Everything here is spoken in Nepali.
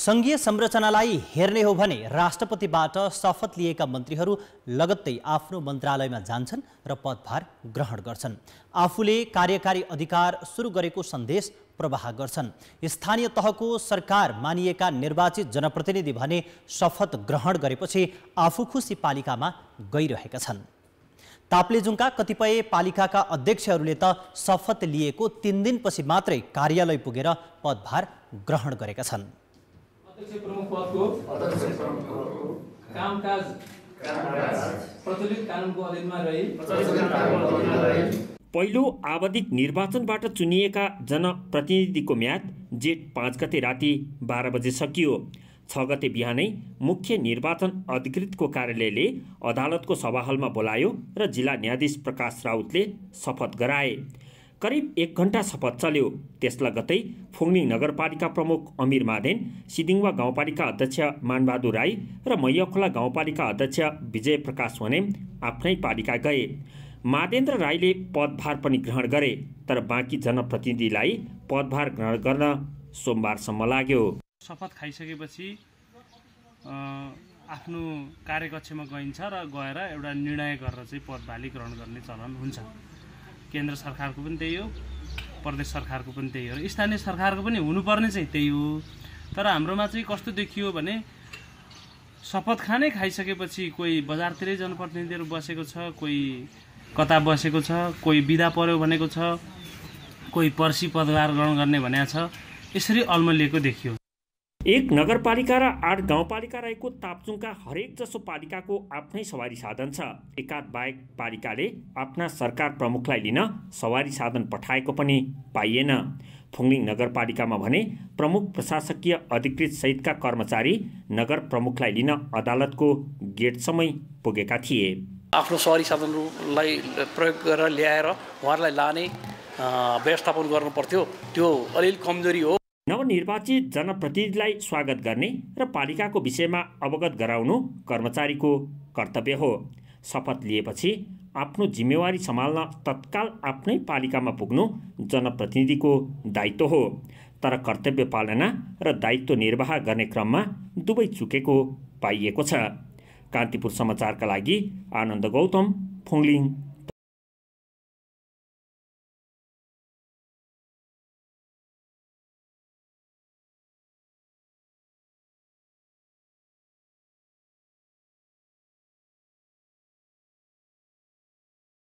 सङ्घीय संरचनालाई हेर्ने हो भने राष्ट्रपतिबाट शपथ लिएका मन्त्रीहरू लगत्तै आफ्नो मन्त्रालयमा जान्छन् र पदभार ग्रहण गर्छन्। आफूले कार्यकारी अधिकार सुरु गरेको सन्देश प्रवाह गर्छन्। स्थानीय तहको सरकार मानिएका निर्वाचित जनप्रतिनिधि भने शपथ ग्रहण गरेपछि आफू खुसी पालिकामा गइरहेका छन्। ताप्लेजुङका कतिपय पालिकाका अध्यक्षहरूले त शपथ लिएको तिन दिनपछि मात्रै कार्यालय पुगेर पदभार ग्रहण गरेका छन्। अध्यक्ष प्रमुख पदको कामकाज प्रचलित कानुनको अधीनमा रही। पहिलो आवधिक निर्वाचनबाट चुनिएका जनप्रतिनिधिको म्याद जेठ पाँच गते राति बाह्र बजे सकियो। छ गते बिहानै मुख्य निर्वाचन अधिकृतको कार्यालयले अदालतको सभाहलमा बोलायो र जिल्ला न्यायाधीश प्रकाश राउतले शपथ गराए। करिब एक घन्टा शपथ चल्यो। त्यस लगत्तै फुङनिङ नगरपालिका प्रमुख अमिर मादेन सिदिङवा गाउँपालिका अध्यक्ष मानबहादुर राई र मैयाखोला गाउँपालिका अध्यक्ष विजय प्रकाश वनेम आफ्नै पालिका गए। मादेन्द्र राईले पदभार पनि ग्रहण गरे तर बाँकी जनप्रतिनिधिलाई पदभार ग्रहण गर्न सोमबारसम्म लाग्यो। शपथ खाइसकेपछि आफ्नो कार्यकक्षमा गइन्छ र गएर एउटा निर्णय गरेर चाहिँ पदभाली ग्रहण गर्ने चलन हुन्छ। केन्द्र सरकारको पनि त्यही हो प्रदेश सरकारको पनि त्यही हो स्थानीय सरकारको पनि हुनुपर्ने चाहिँ त्यही हो। तर हाम्रोमा चाहिँ कस्तो देखियो भने शपथ खानै खाइसकेपछि कोही बजारतिरै जनप्रतिनिधिहरू बसेको छ कोही कता बसेको छ कोही बिदा पर्यो भनेको छ कोही पर्सि पदभार ग्रहण गर्ने भनेको छ यसरी अल्मलिएको देखियो। एक नगरपालिका र आठ गाउँपालिका रहेको ताप्चुङका हरेक जसो पालिकाको आफ्नै सवारी साधन छ। एकाध बाहेक पालिकाले आफ्ना सरकार प्रमुखलाई लिन सवारी साधन पठाएको पनि पाइएन। फुङलिङ नगरपालिकामा भने प्रमुख प्रशासकीय अधिकृत सहितका कर्मचारी नगर प्रमुखलाई लिन अदालतको गेटसम्मै पुगेका थिए। आफ्नो सवारी साधनहरूलाई प्रयोग गरेर ल्याएर उहाँहरूलाई लाने व्यवस्थापन गर्नु पर्थ्यो। त्यो अलिअलि कमजोरी हो। नवनिर्वाचित जनप्रतिनिधिलाई स्वागत गर्ने र पालिकाको विषयमा अवगत गराउनु कर्मचारीको कर्तव्य हो। शपथ लिएपछि आफ्नो जिम्मेवारी सम्हाल्न तत्काल आफ्नै पालिकामा पुग्नु जनप्रतिनिधिको दायित्व हो। तर कर्तव्य पालना र दायित्व निर्वाह गर्ने क्रममा दुवै चुकेको पाइएको छ। कान्तिपुर समाचारका लागि आनन्द गौतम फुङलिङ